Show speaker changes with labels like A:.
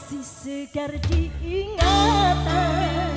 A: masih segar diingatan.